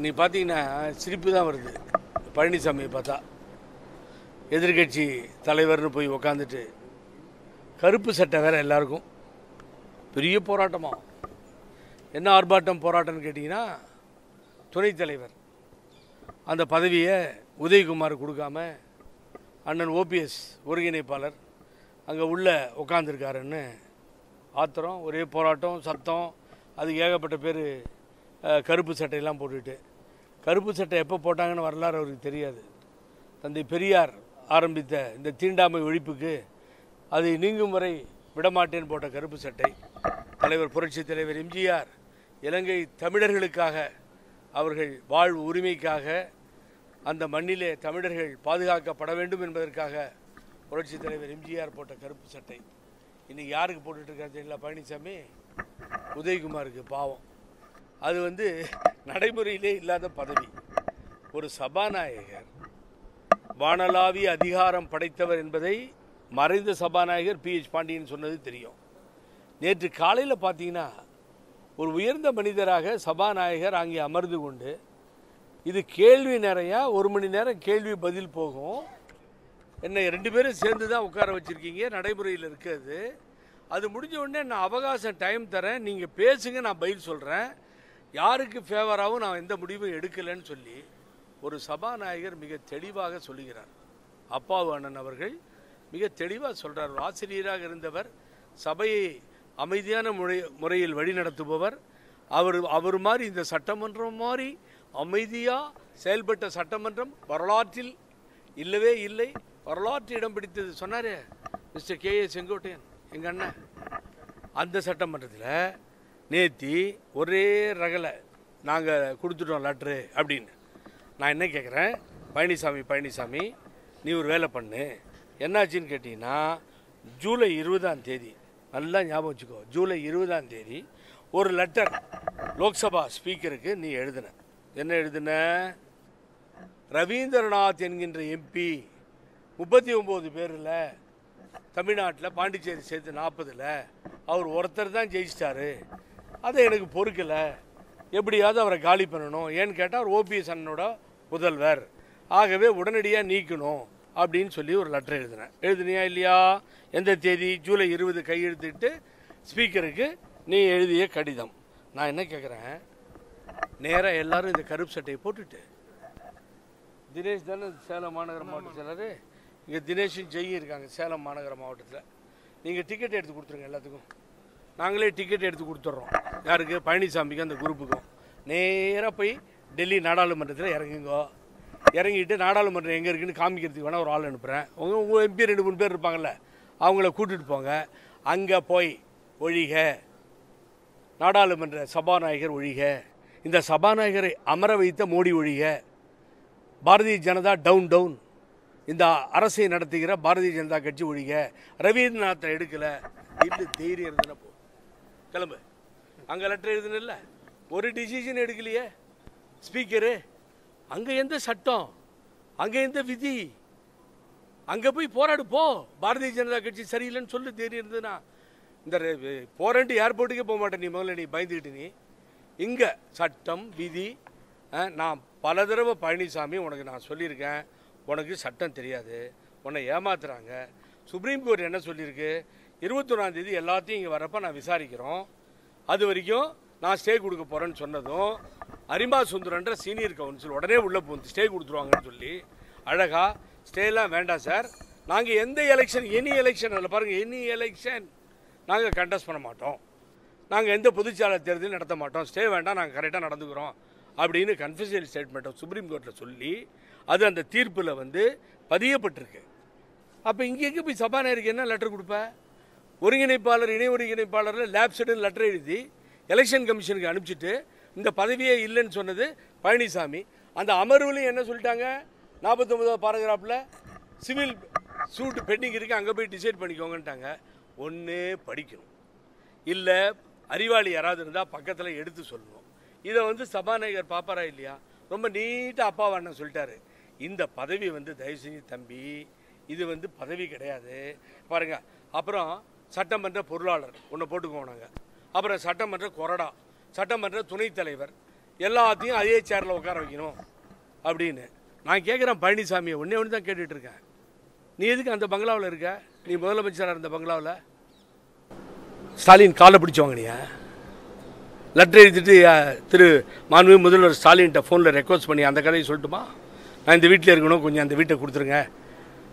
இன்னைக்கு பார்த்தீங்கன்னா சிரிப்பு தான் வருது. பழனிசாமியை பார்த்தா. எதிர்கட்சி தலைவர்னு போய் உக்காந்துட்டு கருப்பு சட்டை வேற எல்லாருக்கும். பெரிய போராட்டமாக என்ன ஆர்ப்பாட்டம் போராட்டம்னு கேட்டிங்கன்னா துணைத் தலைவர். அந்த பதவியை உதயகுமார் கொடுக்காம அண்ணன் ஓபிஎஸ் ஒருங்கிணைப்பாளர் அங்கே உள்ள உட்காந்துருக்காருன்னு ஆத்திரம் ஒரே போராட்டம் சத்தம் அது ஏகப்பட்ட பேர் கருப்பு சட்டையெல்லாம் போட்டுக்கிட்டு கருப்பு சட்டை எப்போ போட்டாங்கன்னு வரலாறு அவருக்கு தெரியாது. தந்தை பெரியார் ஆரம்பித்த இந்த தீண்டாமை ஒழிப்புக்கு அதை நீங்கும் வரை விடமாட்டேன் போட்ட கருப்பு சட்டை. தலைவர் புரட்சி தலைவர் எம்ஜிஆர் இலங்கை தமிழர்களுக்காக அவர்கள் வாழ்வு உரிமைக்காக அந்த மண்ணிலே தமிழர்கள் பாதுகாக்கப்பட வேண்டும் என்பதற்காக புரட்சி தலைவர் எம்ஜிஆர் போட்ட கருப்பு சட்டை. இன்னைக்கு யாருக்கு போட்டுட்டு இருக்காரு தெரியல பழனிசாமி? உதயகுமாருக்கு பாவம். அது வந்து நடைமுறையிலே இல்லாத பதவி. ஒரு சபாநாயகர் வானலாவிய அதிகாரம் படைத்தவர் என்பதை மறைந்த சபாநாயகர் பி. எச். பாண்டியன் சொன்னது தெரியும். நேற்று காலையில் பார்த்தீங்கன்னா ஒரு உயர்ந்த மனிதராக சபாநாயகர் அங்கே அமர்ந்து கொண்டு இது கேள்வி நிறையா ஒரு மணி நேரம் கேள்வி பதில் போகும். என்னை ரெண்டு பேரும் சேர்ந்து தான் உட்கார வச்சுருக்கீங்க நடைமுறையில் இருக்கிறது. அது முடிஞ்ச உடனே நான் அவகாசம் டைம் தரேன் நீங்கள் பேசுங்க நான் பதில் சொல்கிறேன் யாருக்கு ஃபேவராகவும் நான் எந்த முடிவும் எடுக்கலைன்னு சொல்லி ஒரு சபாநாயகர் மிக தெளிவாக சொல்லுகிறார். அப்பாவு அண்ணன் அவர்கள் மிக தெளிவாக சொல்கிறார் ஒரு ஆசிரியராக இருந்தவர் சபையை அமைதியான முறை முறையில் வழிநடத்துபவர். அவர் அவர் மாதிரி இந்த சட்டமன்றம் மாதிரி அமைதியாக செயல்பட்ட சட்டமன்றம் வரலாற்றில் இல்லவே இல்லை. வரலாற்று இடம் பிடித்தது. சொன்னாரே மிஸ்டர் கே ஏ செங்கோட்டையன் எங்கள் அண்ணன். அந்த சட்டமன்றத்தில் நேத்தி ஒரே ரகலை நாங்கள் கொடுத்துட்டோம் லெட்ரு அப்படின்னு. நான் என்ன கேட்குறேன் பழனிசாமி பழனிசாமி நீ ஒரு வேலை பண்ணு. என்னாச்சுன்னு கேட்டிங்கன்னா ஜூலை இருபதாம் தேதி நல்லா ஞாபகம் வச்சுக்கோ ஜூலை இருபதாம் தேதி ஒரு லெட்டர் லோக்சபா ஸ்பீக்கருக்கு நீ எழுதின. என்ன எழுதின? ரவீந்திரநாத் என்கின்ற எம்பி முப்பத்தி ஒம்பது பேரில் தமிழ்நாட்டில் பாண்டிச்சேரி சேர்த்து நாற்பதில் அவர் ஒருத்தர் தான் ஜெயிச்சிட்டாரு. அதை எனக்கு பொறுக்கலை. எப்படியாவது அவரை காலி பண்ணணும். ஏன்னு கேட்டால் அவர் ஓபிஎஸ் அண்ணனோட முதல்வர். ஆகவே உடனடியாக நீக்கணும் அப்படின்னு சொல்லி ஒரு லெட்டர் எழுதினேன். எழுதுனியா இல்லையா? எந்த தேதி? ஜூலை இருபது கையெழுத்திட்டு ஸ்பீக்கருக்கு நீ எழுதிய கடிதம். நான் என்ன கேட்குறேன் நேராக எல்லாரும் இந்த கருப்பு சட்டையை போட்டுட்டு. தினேஷ் தானே சேலம் மாநகர மாவட்ட செயலர் இங்கே தினேஷும் ஜெய் இருக்காங்க சேலம் மாநகர மாவட்டத்தில். நீங்கள் டிக்கெட் எடுத்து கொடுத்துருங்க எல்லாத்துக்கும். நாங்களே டிக்கெட் எடுத்து கொடுத்துட்றோம். யாருக்கு? பழனிசாமிக்கு அந்த குரூப்புக்கும் நேராக போய் டெல்லி நாடாளுமன்றத்தில் இறங்குங்கோ. இறங்கிட்டு நாடாளுமன்றம் எங்கே இருக்குன்னு காமிக்கிறதுக்கு வேணால் ஒரு ஆள் அனுப்புகிறேன் உங்கள் உங்கள் எம்பி ரெண்டு மூணு பேர் இருப்பாங்கல்ல அவங்கள கூட்டிகிட்டு போங்க. அங்கே போய் ஒழிக. நாடாளுமன்ற சபாநாயகர் ஒழிக. இந்த சபாநாயகரை அமர வைத்த மோடி ஒழிக. Bharatiya Janata down down. இந்த அரசை நடத்துகிற பாரதிய ஜனதா கட்சி ஒழிக. ரவீந்திரநாத்தை எடுக்கலை. இல்லை தைரியம் இருந்தன போ கிளம்பு. அங்கே லெட்டர் எழுதுனில்ல ஒரு டிசிஷன் எடுக்கலையே. ஸ்பீக்கரு அங்கே எந்த சட்டம்? அங்கே எந்த விதி? அங்கே போய் போராடு போ. பாரதிய ஜனதா கட்சி சரியில்லைன்னு சொல்லி தைரியம் இருந்ததுன்னா. இந்த ரெ- போறேன்ட்டு ஏர்போர்ட்டுக்கே போக மாட்டேன் நீ முதல்ல நீ பயந்துக்கிட்டு நீ. இங்கே சட்டம் விதி நான் பல தடவை பழனிசாமி உனக்கு நான் சொல்லியிருக்கேன். உனக்கு சட்டம் தெரியாது. உன்னை ஏமாத்துறாங்க. சுப்ரீம் கோர்ட் என்ன சொல்லியிருக்கு? இருபத்தொன்னாம் தேதி எல்லாத்தையும் இங்கே வரப்ப நான் விசாரிக்கிறோம். அது வரைக்கும் நான் ஸ்டே கொடுக்க போகிறேன்னு சொன்னதும் அரிமா சுந்தரன்ற சீனியர் கவுன்சில் உடனே உள்ளே போந்து ஸ்டே கொடுத்துருவாங்கன்னு சொல்லி. அழகா ஸ்டேலாம் வேண்டாம் சார். நாங்கள் எந்த எலெக்ஷன் எனி எலெக்ஷன் அதில் பாருங்கள் எனி எலெக்ஷன் நாங்கள் கண்டஸ்ட் பண்ண மாட்டோம். நாங்கள் எந்த பொதுச்சாளர் தேர்தலும் நடத்த மாட்டோம். ஸ்டே வேண்டாம் நாங்கள் கரெக்டாக நடந்துக்கிறோம் அப்படின்னு கன்ஃபிஷியல் ஸ்டேட்மெண்ட்டை சுப்ரீம் கோர்ட்டில் சொல்லி அது அந்த தீர்ப்பில் வந்து பதியப்பட்டிருக்கு. அப்போ இங்கே எங்கே போய் சபாநாயகருக்கு என்ன லெட்டர் கொடுப்பேன் ஒருங்கிணைப்பாளர் இணை ஒருங்கிணைப்பாளரில் லேப் செட்டில் லெட்டர் எழுதி எலெக்ஷன் கமிஷனுக்கு அனுப்பிச்சிட்டு இந்த பதவியே இல்லைன்னு சொன்னது பழனிசாமி. அந்த அமர்வுலையும் என்ன சொல்லிட்டாங்க? நாற்பத்தொம்பதாவது பாராகிராஃபில் சிவில் சூட்டு பெண்டிங் இருக்கு அங்கே போய் டிசைட் பண்ணிக்கோங்கன்ட்டாங்க. ஒன்று படிக்கணும். இல்லை அறிவாளி யாராவது இருந்தால் பக்கத்தில் எடுத்து சொல்லணும். இதை வந்து சபாநாயகர் பாப்பாரா இல்லையா? ரொம்ப நீட்டாக அப்பாவை அண்ணன் சொல்லிட்டாரு. இந்த பதவி வந்து தயவு செஞ்சு தம்பி இது வந்து பதவி கிடையாது. பாருங்கள் அப்புறம் சட்டமன்ற பொருளாளர் ஒன்று போட்டுக்குவோம் நாங்கள் அப்புறம் சட்டமன்ற கொறடா சட்டமன்ற துணைத் தலைவர் எல்லாத்தையும் அதே சேரில் உட்கார வைக்கணும் அப்படின்னு. நான் கேட்குறேன் பழனிசாமியை ஒன்றே ஒன்று தான் கேட்டுட்டு இருக்கேன். நீ எதுக்கு அந்த பங்களாவில் இருக்க? நீ முதலமைச்சராக இருந்த பங்களாவில்? ஸ்டாலின் காலை பிடிச்சவங்க நீ லெட்டர் எழுதிட்டு திரு மாண்பு முதல்வர் ஸ்டாலின்கிட்ட ஃபோனில் ரெக்வஸ்ட் பண்ணி அந்த கதையை சொல்லட்டுமா? நான் இந்த வீட்டில் இருக்கணும் கொஞ்சம் அந்த வீட்டை கொடுத்துருங்க.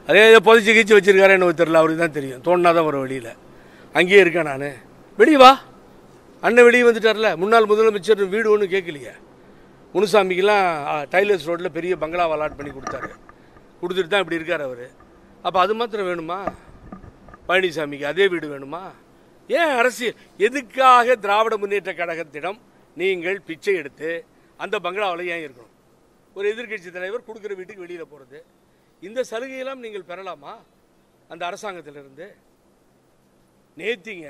அதே இதை புதைச்சி கீச்சு வச்சிருக்காரு எனக்கு தெரியல அவருக்கு தான் தெரியும். தோணுனா தான் வரும் வெளியில். அங்கேயே இருக்கேன் நான். வெளியே வா. அண்ணன் வெளியே வந்துட்டார்ல. முன்னாள் முதலமைச்சர் வீடு ஒன்றும் கேட்கலையே. முனுசாமிக்கெல்லாம் டைலர்ஸ் ரோட்டில் பெரிய பங்களா அலாட் பண்ணி கொடுத்தாரு. கொடுத்துட்டு தான் இப்படி இருக்கார் அவர். அப்போ அது மாத்திரம் வேணுமா? பழனிசாமிக்கு அதே வீடு வேணுமா? ஏன் அரசியல் எதுக்காக திராவிட முன்னேற்ற கழகத்திடம் நீங்கள் பிச்சை எடுத்து அந்த பங்களாவில் ஏன் இருக்கணும்? ஒரு எதிர்க்கட்சி தலைவர் கொடுக்குற வீட்டுக்கு வெளியில் போகிறது இந்த சலுகையெல்லாம் நீங்கள் பெறலாமா? அந்த அரசாங்கத்திலிருந்து. நேத்திங்க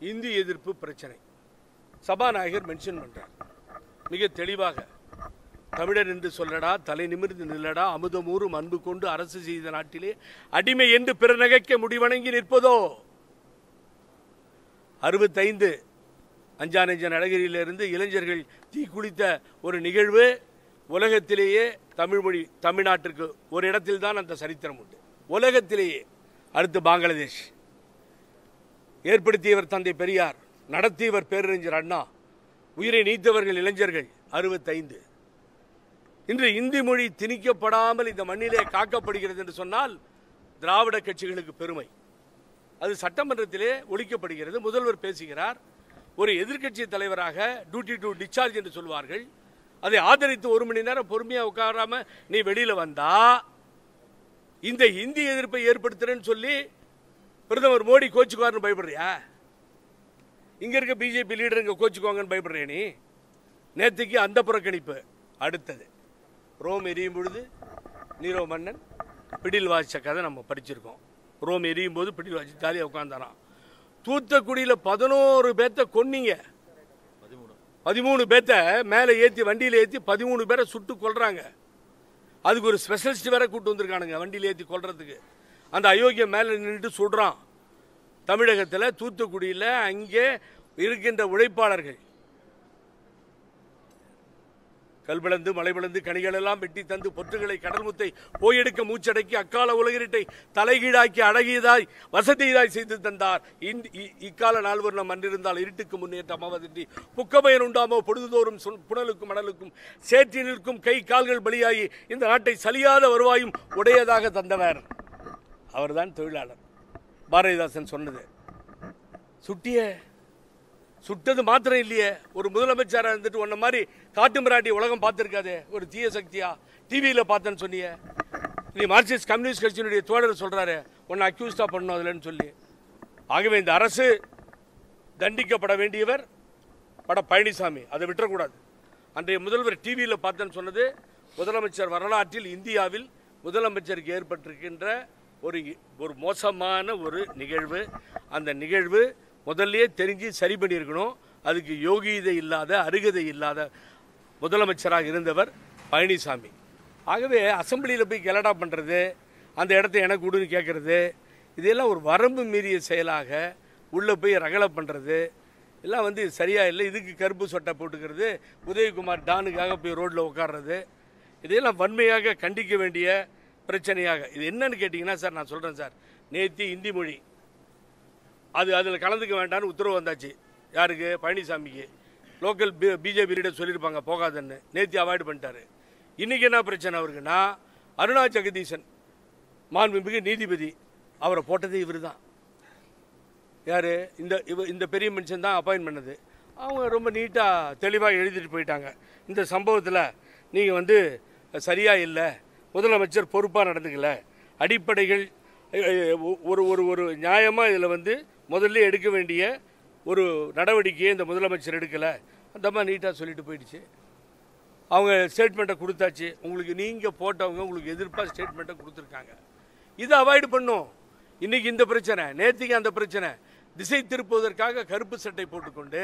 இந்தி எதிர்ப்பு பிரச்சனை. சபாநாயகர் மென்ஷன் பண்றார். மிக தெளிவாக தமிழர் என்று சொல்லடா தலை நிமிர்ந்து நில்லடா அமுதமூறும் அன்பு கொண்டு அரசு செய்த நாட்டிலே அடிமை என்று பிற நகைக்க முடிவணங்கி நிற்பதோ? அறுபத்தைந்து அஞ்சானஞ்ச நகரிலிருந்து இளைஞர்கள் தீக்குளித்த ஒரு நிகழ்வு உலகத்திலேயே தமிழ் மொழி தமிழ்நாட்டிற்கு ஒரு இடத்தில் தான் அந்த சரித்திரம் உண்டு. உலகத்திலேயே. அடுத்து பங்களாதேஷ். ஏற்படுத்தியவர் தந்தை பெரியார் நடத்தியவர் பேரறிஞர் அண்ணா உயிரை நீத்தவர்கள் இளைஞர்கள் அறுபத்தைந்து. இன்று இந்தி மொழி திணிக்கப்படாமல் இந்த மண்ணிலே காக்கப்படுகிறது என்று சொன்னால் திராவிட கட்சிகளுக்கு பெருமை. அது சட்டமன்றத்திலே ஒழிக்கப்படுகிறது. முதல்வர் பேசுகிறார் ஒரு எதிர்க்கட்சி தலைவராக டியூட்டி டு டிஸ்சார்ஜ் என்று சொல்வார்கள். அதை ஆதரித்து ஒரு மணி நேரம் பொறுமையாக உட்காராம நீ வெளியில் வந்தா இந்த இந்தி எதிர்ப்பை ஏற்படுத்துறேன்னு சொல்லி பிரதமர் மோடி கோச்சுக்குவார்னு பயப்படுறியா? இங்க இருக்க பிஜேபி லீடர் இங்க கோச்சுக்குவாங்கன்னு பயப்படுறே நீ? நேத்துக்கு அந்த புறக்கணிப்பு அடுத்தது. ரோம் எரியும் பொழுது நீரோ மன்னன் பிடில் வாசிச்ச கதை நம்ம படிச்சிருக்கோம். ரோம் எரியும் போது பிடில் வாசி ஜாலியாக உட்காந்தாராம் தூத்துக்குடியில் பதினோரு பேர்த்த கொன்னீங்க. பதிமூணு பேர்த்த மேலே ஏற்றி வண்டியில் ஏற்றி பதிமூணு பேரை சுட்டு கொல்றாங்க. அதுக்கு ஒரு ஸ்பெஷலிஸ்ட் வேற கூட்டு வந்திருக்கானுங்க வண்டியில் ஏற்றி கொல்றதுக்கு. அந்த அயோக்கிய மேலே நின்றுட்டு சுடுறான் தமிழகத்தில் தூத்துக்குடியில் அங்கே இருக்கின்ற உழைப்பாளர்கள். கல்பிளந்து மலைபிளந்து கனிகளெல்லாம் வெட்டி தந்து பொற்றுகளை கடல் முத்தை போயெடுக்க மூச்சடக்கி அக்கால உலகிரீட்டை தலைகீழாக்கி அழகியதாய் வசதியதாய் செய்து தந்தார். இ- இக்கால நால்வர் நம் அன்றிருந்தால் இருட்டுக்கு முன்னேற்றம் அவதின்றி புக்கபயன் உண்டாமோ பொழுதுதோறும் புனலுக்கும் மணலுக்கும் சேற்றினிற்கும் கை கால்கள் பலியாகி இந்த நாட்டை சலியாத வருவாயும் உடையதாக தந்தவர். அவர்தான் தொழிலாளர். பாரதிதாசன் சொன்னது. சுட்டிய சுட்டது மாத்திரம் இல்லையே ஒரு முதலமைச்சராக இருந்துட்டு உன்ன மாதிரி காட்டு மிராட்டி உலகம் பார்த்துருக்காதே ஒரு தீய சக்தியா டிவியில் பார்த்தேன்னு சொன்னியே. நீ மார்க்சிஸ்ட் கம்யூனிஸ்ட் கட்சியினுடைய தோழர் சொல்கிறாரு உன்னை அக்யூஸ்டாக பண்ணும் அதில்னு சொல்லி. ஆகவே இந்த அரசு தண்டிக்கப்பட வேண்டியவர் பட பழனிசாமி. அதை விட்டுறக்கூடாது. அன்றைய முதல்வர் டிவியில் பார்த்தேன்னு சொன்னது முதலமைச்சர் வரலாற்றில் இந்தியாவில் முதலமைச்சருக்கு ஏற்பட்டிருக்கின்ற ஒரு ஒரு மோசமான ஒரு நிகழ்வு. அந்த நிகழ்வு முதல்லயே தெரிஞ்சு சரி பண்ணியிருக்கணும். அதுக்கு யோகியதை இல்லாத அருகதை இல்லாத முதலமைச்சராக இருந்தவர் பழனிசாமி. ஆகவே அசெம்பிளியில் போய் கெலடா பண்ணுறது அந்த இடத்த எனக்கு விடுன்னு கேட்குறது இதெல்லாம் ஒரு வரம்பு மீறிய செயலாக உள்ளே போய் ரகலை பண்ணுறது எல்லாம் வந்து சரியாக இல்லை. இதுக்கு கருப்பு சொட்டை போட்டுக்கிறது உதயகுமார் டானுக்காக போய் ரோட்டில் உட்கார்றது இதையெல்லாம் வன்மையாக கண்டிக்க வேண்டிய பிரச்சனையாக. இது என்னன்னு கேட்டிங்கன்னா சார் நான் சொல்கிறேன் சார். நேத்தி இந்தி மொழி. அது அதில் கலந்துக்க வேண்டாம்னு உத்தரவு வந்தாச்சு. யாருக்கு? பழனிசாமிக்கு. லோக்கல் பி பிஜேபி லீடர் சொல்லியிருப்பாங்க போகாதன்னு. நேத்தி அவாய்டு பண்ணிட்டாரு. இன்றைக்கி என்ன பிரச்சனை அவருக்குன்னா அருணா ஜெகதீசன் மாண்புமிகு நீதிபதி அவரை போட்டதே இவர் தான் யார்? இந்த இவ இந்த பெரிய மனுஷன் தான் அப்பாயின் பண்ணது. அவங்க ரொம்ப நீட்டாக தெளிவாக எழுதிட்டு போயிட்டாங்க. இந்த சம்பவத்தில் நீங்கள் வந்து சரியாக இல்லை. முதலமைச்சர் பொறுப்பாக நடந்துக்கல. அடிப்படைகள் ஒரு ஒரு ஒரு நியாயமாக இதில் வந்து முதல்ல எடுக்க வேண்டிய ஒரு நடவடிக்கையை இந்த முதலமைச்சர் எடுக்கலை. அந்த மாதிரி நீட்டாக சொல்லிட்டு போயிடுச்சு. அவங்க ஸ்டேட்மெண்ட்டை கொடுத்தாச்சு. உங்களுக்கு நீங்கள் போட்டவங்க உங்களுக்கு எதிர்ப்பாக ஸ்டேட்மெண்ட்டை கொடுத்துருக்காங்க. இதை அவாய்டு பண்ணும். இன்றைக்கி இந்த பிரச்சனை நேற்றுக்கு அந்த பிரச்சனை. திசை திருப்புவதற்காக கருப்பு சட்டை போட்டுக்கொண்டு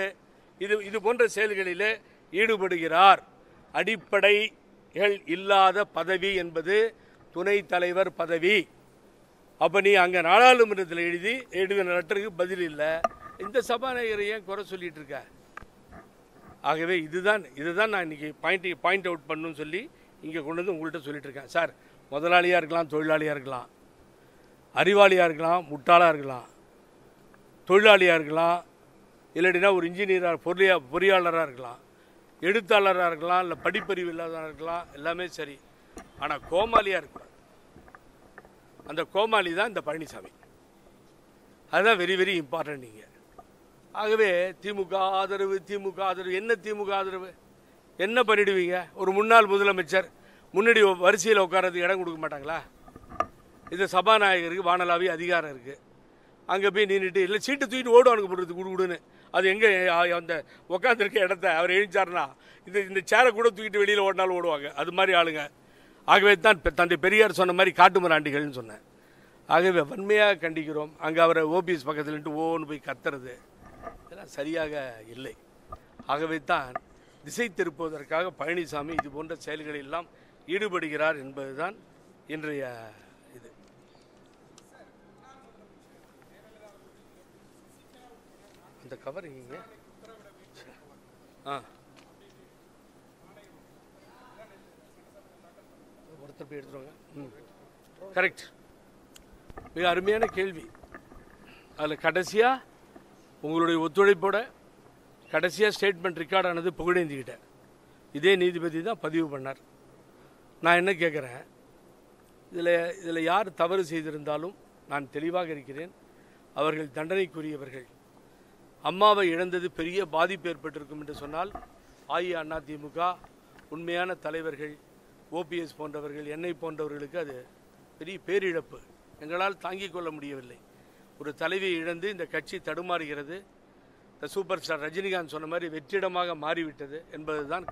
இது இது போன்ற செயல்களில் ஈடுபடுகிறார். அடிப்படை இல்லாத பதவி என்பது துணைத் தலைவர் பதவி. அப்போ நீ அங்கே நாடாளுமன்றத்தில் எழுதி எழுதின லெட்டருக்கு பதில் இல்லை. இந்த சபாநாயகரை ஏன் குறை சொல்லிட்டு இருக்க? ஆகவே இதுதான் இதுதான் நான் இன்றைக்கி பாயிண்ட் பாயிண்ட் அவுட் பண்ணுன்னு சொல்லி இங்கே கொண்டு வந்து உங்கள்கிட்ட சொல்லிட்டு இருக்கேன். சார் முதலாளியாக இருக்கலாம் தொழிலாளியாக இருக்கலாம் அறிவாளியாக இருக்கலாம் முட்டாளாக இருக்கலாம் தொழிலாளியாக இருக்கலாம் இல்லாட்டினா ஒரு இன்ஜினியராக பொறியா பொறியாளராக இருக்கலாம். எழுத்தாளராக இருக்கலாம் இல்லை படிப்பறிவு இல்லாதவராக இருக்கலாம் எல்லாமே சரி. ஆனால் கோமாளியாக இருக்கலாம் அந்த கோமாளி தான் இந்த பழனிசாமி. அதுதான் வெரி வெரி இம்பார்ட்டன்ட் நீங்கள் ஆகவே திமுக ஆதரவு திமுக ஆதரவு என்ன திமுக ஆதரவு? என்ன பண்ணிடுவீங்க? ஒரு முன்னாள் முதலமைச்சர் முன்னாடி வரிசையில் உட்காரதுக்கு இடம் கொடுக்க மாட்டாங்களா? இது சபாநாயகருக்கு வானலாவி அதிகாரம் இருக்குது அங்கே போய் நின்றுட்டு இல்லை சீட்டு தூக்கிட்டு ஓடுவானுங்க போடுறது குடு குடுன்னு. அது எங்கே அந்த உட்காந்துருக்க இடத்த அவர் எழுந்தார்னா இந்த இந்த சேரை கூட தூக்கிட்டு வெளியில் ஓடினாலும் ஓடுவாங்க. அது மாதிரி ஆளுங்க. ஆகவே தான் பெ- தந்தை பெரியார் சொன்ன மாதிரி காட்டுமிராண்டிகள்னு சொன்னேன். ஆகவே வன்மையாக கண்டிக்கிறோம். அங்கே அவரை ஓபிஎஸ் பக்கத்தில் ஓன்னு போய் கத்துறது இதெல்லாம் சரியாக இல்லை. ஆகவே தான் திசை திருப்புவதற்காக பழனிசாமி இது போன்ற செயல்களில் எல்லாம் ஈடுபடுகிறார் என்பதுதான் இன்றைய இது அந்த கவர் எங்க ஆ. ஒருத்தர் போய் எடுத்துருவாங்க. ம். கரெக்ட் மிக அருமையான கேள்வி. அதில் கடைசியாக உங்களுடைய ஒத்துழைப்போட கடைசியாக ஸ்டேட்மெண்ட் ரெக்கார்ட் ஆனது புகழேந்திக்கிட்ட இதே நீதிபதி தான் பதிவு பண்ணார். நான் என்ன கேட்குறேன் இதில் இதில் யார் தவறு செய்திருந்தாலும் நான் தெளிவாக இருக்கிறேன். அவர்கள் தண்டனைக்குரியவர்கள். அம்மாவை இழந்தது பெரிய பாதிப்பு ஏற்பட்டிருக்கும் என்று சொன்னால் அஇஅதிமுக உண்மையான தலைவர்கள் ஓபிஎஸ் போன்றவர்கள் என்னை போன்றவர்களுக்கு அது பெரிய பேரிழப்பு. எங்களால் தாங்கிக் கொள்ள முடியவில்லை. ஒரு தலைவியை இழந்து இந்த கட்சி தடுமாறுகிறது. இந்த சூப்பர் ஸ்டார் ரஜினிகாந்த் சொன்ன மாதிரி வெற்றிடமாக மாறிவிட்டது என்பதுதான்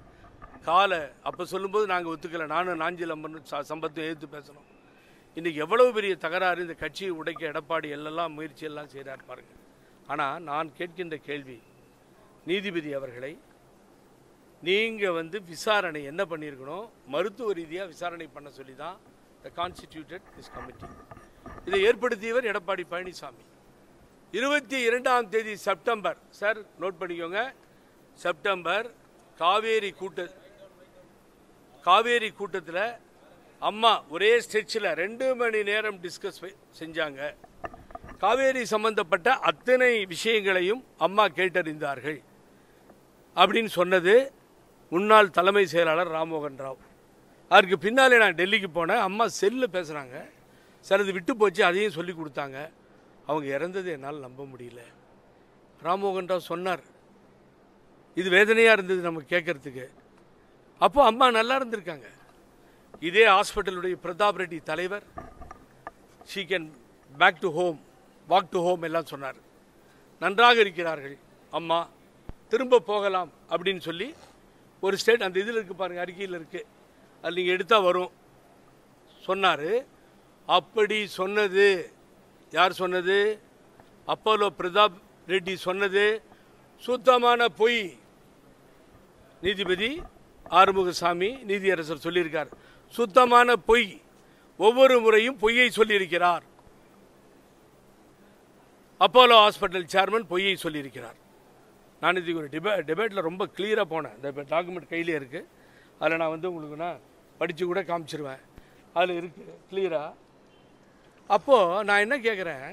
கால. அப்போ சொல்லும்போது நாங்கள் ஒத்துக்கலை. நானும் நாஞ்சில் அம்மன் ச- சம்பத்தும் எதிர்த்து பேசணும். இன்றைக்கி எவ்வளவு பெரிய தகராறு இந்த கட்சியை உடைக்க எடப்பாடி எல்லாம் முயற்சியெல்லாம் செய்கிறார் பாருங்கள் ஆனால் நான் கேட்கின்ற கேள்வி நீதிபதி அவர்களை நீங்கள் வந்து விசாரணை என்ன பண்ணியிருக்கணும் மருத்துவ ரீதியாக விசாரணை பண்ண சொல்லி தான் த கான்ஸ்டிடியூட்டட் திஸ் கமிட்டி இதை ஏற்படுத்தியவர் எடப்பாடி பழனிசாமி. இருபத்தி இரண்டாம் தேதி செப்டம்பர் சார் நோட் பண்ணிக்கோங்க. செப்டம்பர் காவேரி கூட்ட காவேரி கூட்டத்தில் அம்மா ஒரே ஸ்டெச்சில் ரெண்டு மணி நேரம் டிஸ்கஸ் செஞ்சாங்க. காவேரி சம்பந்தப்பட்ட அத்தனை விஷயங்களையும் அம்மா கேட்டறிந்தார்கள். அப்படின்னு சொன்னது முன்னாள் தலைமை செயலாளர் ராம்மோகன் ராவ். அதற்கு பின்னாலே நான் டெல்லிக்கு போனேன். அம்மா செல்லில் பேசுகிறாங்க சிலது விட்டு போச்சு. அதையும் சொல்லி கொடுத்தாங்க. அவங்க இறந்தது என்னால் நம்ப முடியல. ராம்மோகன் ராவ் சொன்னார். இது வேதனையாக இருந்தது நம்ம கேட்கறதுக்கு. அப்போ அம்மா நல்லா இருந்திருக்காங்க. இதே ஹாஸ்பிட்டலுடைய பிரதாப் ரெட்டி தலைவர். She can back to home walk to home எல்லாம் சொன்னார். நன்றாக இருக்கிறார்கள். அம்மா திரும்ப போகலாம் அப்படின்னு சொல்லி ஒரு ஸ்டேட் அந்த இதில் இருக்குது பாருங்கள் அறிக்கையில் இருக்குது அது நீங்கள் எடுத்தால் வரும். சொன்னார். அப்படி சொன்னது. யார் சொன்னது? அப்போலோ பிரதாப் ரெட்டி சொன்னது. சுத்தமான பொய். நீதிபதி ஆறுமுகசாமி நீதியரசர் சொல்லியிருக்கார். சுத்தமான பொய். ஒவ்வொரு முறையும் பொய்யை சொல்லியிருக்கிறார். அப்போலோ ஹாஸ்பிட்டல் சேர்மன் பொய்யை சொல்லியிருக்கிறார். நான் இதுக்கு ஒரு டிபே டிபேட்டில் ரொம்ப கிளியராக போனேன். இந்த டாக்குமெண்ட் கையிலே இருக்குது அதில் நான் வந்து உங்களுக்கு நான் படித்து கூட காமிச்சிருவேன். அதில் இருக்குது கிளியராக அப்போது நான் என்ன கேட்குறேன்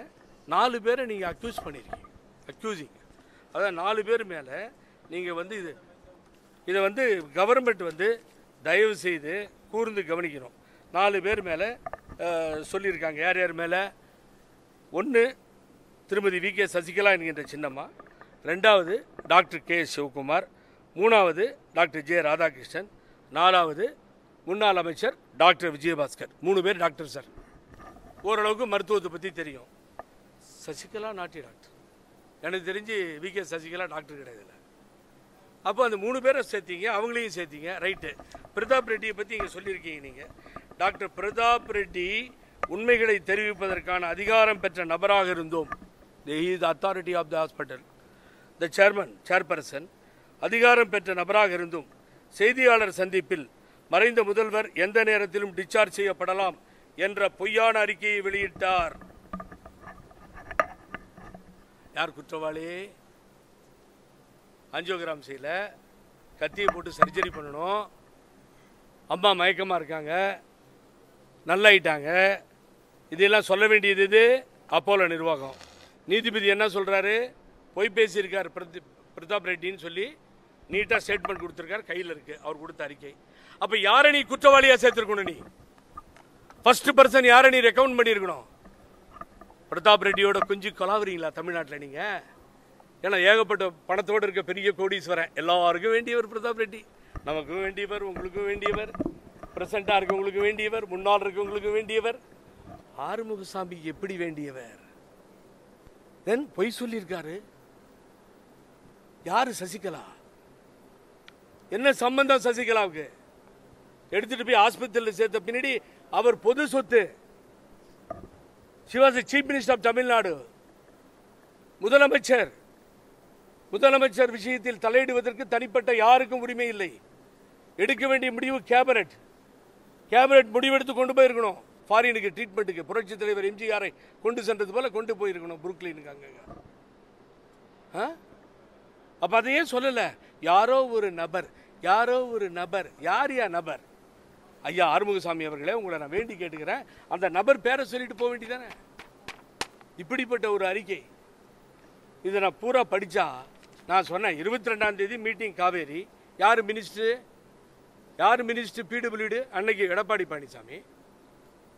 நாலு பேரை நீங்கள் அக்யூஸ் பண்ணியிருக்கீங்க அக்யூசிங் அதான் நாலு பேர் மேலே நீங்கள் வந்து இது இதை வந்து கவர்மெண்ட் வந்து தயவு செய்து கூர்ந்து கவனிக்கணும். நாலு பேர் மேலே சொல்லியிருக்காங்க. யார் யார் மேலே? ஒன்று திருமதி வி கே சசிகலா என்கின்ற சின்னம்மா. ரெண்டாவது டாக்டர் கே எஸ் சிவகுமார். மூணாவது டாக்டர் ஜே ராதாகிருஷ்ணன். நாலாவது முன்னாள் அமைச்சர் டாக்டர் விஜயபாஸ்கர். மூணு பேர் டாக்டர் சார். ஓரளவுக்கு மருத்துவத்தை பற்றி தெரியும். சசிகலா நாட்டி டாக்டர். எனக்கு தெரிஞ்சு வி கே சசிகலா டாக்டர் கிடையாதுல்ல அப்போ அந்த மூணு பேரை சேர்த்தீங்க அவங்களையும் சேர்த்தீங்க. ரைட்டு. பிரதாப் ரெட்டியை பற்றி இங்கே சொல்லியிருக்கீங்க நீங்கள் டாக்டர் பிரதாப் ரெட்டி உண்மைகளை தெரிவிப்பதற்கான அதிகாரம் பெற்ற நபராக இருந்தோம். The authority of the hospital the chairman chairperson அதிகாரம் பெற்ற நபராக இருந்தும் செய்தியாளர் சந்திப்பில் மறைந்த முதல்வர் எந்த நேரத்திலும் டிஸ்சார்ஜ் செய்யப்படலாம் என்ற பொய்யான அறிக்கையை வெளியிட்டார். யார் குற்றவாளி? அஞ்சோகிராம் செய்யல கத்தியை போட்டு சர்ஜரி பண்ணணும். அம்மா மயக்கமாக இருக்காங்க. நல்லாயிட்டாங்க. இதெல்லாம் சொல்ல வேண்டியது இது அப்போலோ நிர்வாகம். நீதிபதி என்ன சொல்கிறாரு பொய் பேசியிருக்கார் பிரதி பிரதாப் ரெட்டின்னு சொல்லி நீட்டாக ஸ்டேட்மெண்ட் கொடுத்துருக்காரு கையில் இருக்குது அவர் கொடுத்த அறிக்கை. அப்போ யாரை நீ குற்றவாளியாக சேர்த்துருக்கணும் நீ? ஃபர்ஸ்ட் பர்சன் யாரை நீ ரெக்கமெண்ட் பண்ணியிருக்கணும்? பிரதாப் ரெட்டியோட குஞ்சு கொலாவுறீங்களா தமிழ்நாட்டில் நீங்கள் ஏன்னா ஏகப்பட்ட பணத்தோடு இருக்க பெரிய கோடீஸ்வரன். எல்லாருக்கும் வேண்டியவர் பிரதாப் ரெட்டி. நமக்கும் வேண்டியவர் உங்களுக்கும் வேண்டியவர். பிரசண்டாக இருக்கவங்களுக்கு வேண்டியவர் முன்னால் இருக்கவங்களுக்கு வேண்டியவர். ஆறுமுகசாமி எப்படி வேண்டியவர்? தென் பொய் சொல்லியிருக்காரு. யாரு சசிகலா? என்ன சம்பந்தம் சசிகலாவுக்கு? எடுத்துட்டு போய் ஆஸ்பத்திரியில் சேர்த்த பின்னாடி அவர் பொது சொத்து. She was chief minister of Tamil Nadu. முதலமைச்சர். முதலமைச்சர் விஷயத்தில் தலையிடுவதற்கு தனிப்பட்ட யாருக்கும் உரிமை இல்லை. எடுக்க வேண்டிய முடிவு கேபினட். கேபினட் முடிவெடுத்து கொண்டு போயிருக்கணும். ஃபாரினுக்கு ட்ரீட்மெண்ட்டுக்கு புரட்சி தலைவர் எம்ஜிஆரை கொண்டு சென்றது போல கொண்டு போயிருக்கணும் புருக்லினுக்கு அங்க அப்போ அதையே சொல்லலை? யாரோ ஒரு நபர் யாரோ ஒரு நபர் யார் யா நபர்? ஐயா ஆறுமுகசாமி அவர்களே உங்களை நான் வேண்டி கேட்டுக்கிறேன். அந்த நபர் பேரை சொல்லிட்டு போக வேண்டியதானே? இப்படிப்பட்ட ஒரு அறிக்கை. இதை நான் பூரா படித்தா நான் சொன்னேன் இருபத்தி ரெண்டாம் தேதி மீட்டிங் காவேரி. யார் மினிஸ்டர் யார் மினிஸ்டர் பிடபிள்யூடு அன்னைக்கு எடப்பாடி பழனிசாமி.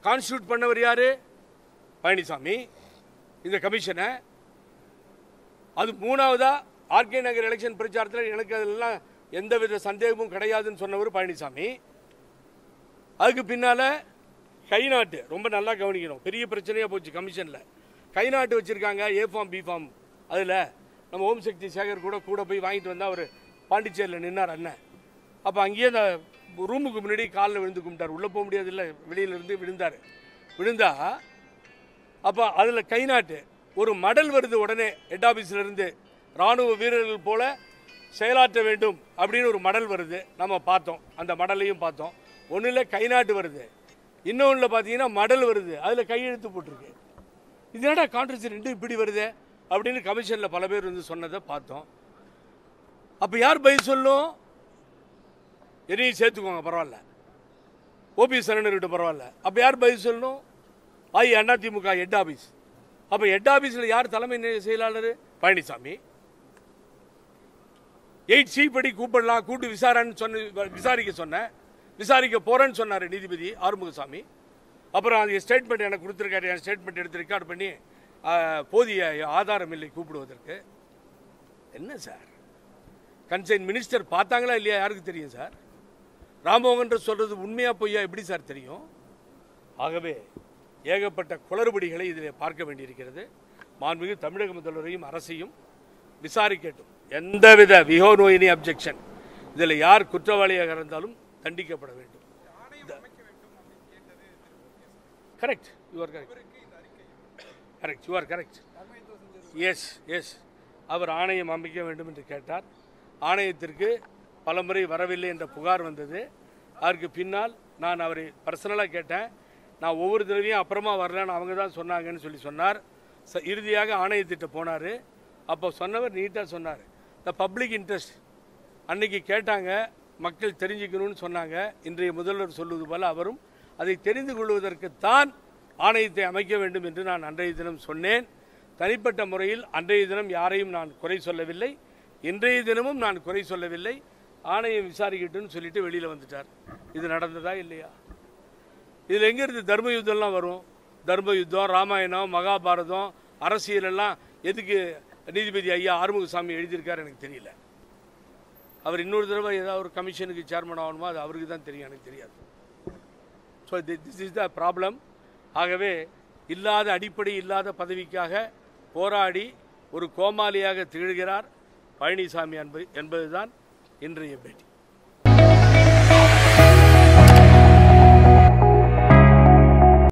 கான்ஸ்டியூட் பண்ணவர் யாரு? பழனிசாமி. இந்த கமிஷனை அது மூணாவதா ஆர்கே நகர் எலெக்ஷன் பிரச்சாரத்தில் எனக்கு அதெல்லாம் எந்தவித சந்தேகமும் கிடையாதுன்னு சொன்னவர் பழனிசாமி. அதுக்கு பின்னால் கை நாட்டு ரொம்ப நல்லா கவனிக்கணும். பெரிய பிரச்சனையாக போச்சு கமிஷனில் கை நாட்டு வச்சிருக்காங்க ஏ ஃபார்ம் பி ஃபார்ம் அதில் நம்ம ஓம் சக்தி சேகர் கூட கூட போய் வாங்கிட்டு வந்தா அவர் பாண்டிச்சேரியில் நின்னார் அண்ணன். அப்போ அங்கேயே அந்த ரூமுக்கு முன்னாடி காலில் விழுந்து கும்பிட்டார். உள்ளே போக முடியாது இல்லை வெளியிலேருந்து விழுந்தார். விழுந்தா அப்போ அதில் கை நாட்டு ஒரு மடல் வருது உடனே ஹெட் ஆஃபீஸ்லேருந்து இராணுவ ராணுவ வீரர்கள் போல செயலாற்ற வேண்டும் அப்படின்னு ஒரு மடல் வருது நம்ம பார்த்தோம். அந்த மடலையும் பார்த்தோம். ஒன்றில் கை நாட்டு வருது. இன்னொன்றில் பார்த்தீங்கன்னா மடல் வருது. அதில் கையெழுத்து போட்டிருக்கு. இது என்னடா கான்ட்ரவர்சி ரெண்டும் இப்படி வருது? அப்படின்னு கமிஷனில் பல பேர் வந்து சொன்னதை பார்த்தோம். அப்போ யார் பதில் சொல்லும்? என்னையும் சேர்த்துக்கோங்க பரவாயில்ல. ஓபி சரணர்கிட்ட பரவாயில்ல. அப்போ யார் பதில் சொல்லணும்? ஐ அதிமுக ஹெட் ஆஃபீஸ் அப்போ ஹெட் ஆஃபீஸில் யார் தலைமை செயலாளர்? பழனிசாமி. எயிட் சி படி கூப்பிடலாம் கூட்டு விசாரணைன்னு சொன்ன விசாரிக்க சொன்னேன் விசாரிக்க போகிறேன்னு சொன்னார் நீதிபதி ஆறுமுகசாமி. அப்புறம் அந்த ஸ்டேட்மெண்ட் எனக்கு கொடுத்துருக்காரு என் ஸ்டேட்மெண்ட் எடுத்து ரெக்கார்ட் பண்ணி போதிய ஆதாரம் இல்லை கூப்பிடுவதற்கு. என்ன சார்? கன்சைன் மினிஸ்டர் பார்த்தாங்களா இல்லையா? யாருக்கு தெரியும் சார்? ராமமோகன் சொல்றது உண்மையா பொய்யா எப்படி சார் தெரியும்? ஆகவே ஏகப்பட்ட குளறுபடிகளை இதில் பார்க்க வேண்டியிருக்கிறது. மாண்புமிகு தமிழக முதல்வரையும் அரசையும் விசாரிக்கட்டும். எந்தவித விஹோ நோயினி அப்ஜெக்ஷன். இதில் யார் குற்றவாளியாக இருந்தாலும் தண்டிக்கப்பட வேண்டும். Correct you are correct correct you are correct yes yes அவர் ஆணையம் அமைக்க வேண்டும் என்று கேட்டார். ஆணையத்திற்கு பலமுறை வரவில்லை என்ற புகார் வந்தது. அதற்கு பின்னால் நான் அவரை பர்சனலாக கேட்டேன். நான் ஒவ்வொரு தடவையும் அப்புறமா வரலன்னு அவங்க தான் சொன்னாங்கன்னு சொல்லி சொன்னார். ச இறுதியாக ஆணையத்திட்ட போனார். அப்போ சொன்னவர் நீட்டாக சொன்னார். த பப்ளிக் இன்ட்ரெஸ்ட் அன்னைக்கு கேட்டாங்க. மக்கள் தெரிஞ்சுக்கணும்னு சொன்னாங்க. இன்றைய முதல்வர் சொல்வது போல் அவரும் அதை தெரிந்து கொள்வதற்குத்தான் ஆணையத்தை அமைக்க வேண்டும் என்று நான் அன்றைய தினம் சொன்னேன். தனிப்பட்ட முறையில் அன்றைய தினம் யாரையும் நான் குறை சொல்லவில்லை. இன்றைய தினமும் நான் குறை சொல்லவில்லை. ஆணையம் விசாரிக்கட்டும்னு சொல்லிட்டு வெளியில் வந்துட்டார். இது நடந்ததா இல்லையா? இதில் எங்கேருந்து தர்ம யுத்தம்லாம் வரும்? தர்ம யுத்தம் ராமாயணம் மகாபாரதம் அரசியல் எல்லாம் எதுக்கு நீதிபதி ஐயா ஆறுமுகசாமி எழுதியிருக்காரு எனக்கு தெரியல. அவர் இன்னொரு தடவை ஏதாவது ஒரு கமிஷனுக்கு சேர்மன் ஆகணுமோ? அது அவருக்கு தான் தெரியும் எனக்கு தெரியாது. So this is the problem ஆகவே இல்லாத அடிப்படை இல்லாத பதவிக்காக போராடி ஒரு கோமாளியாக திகழ்கிறார் பழனிசாமி என்பது என்பதுதான் இன்றைய பேட்டி.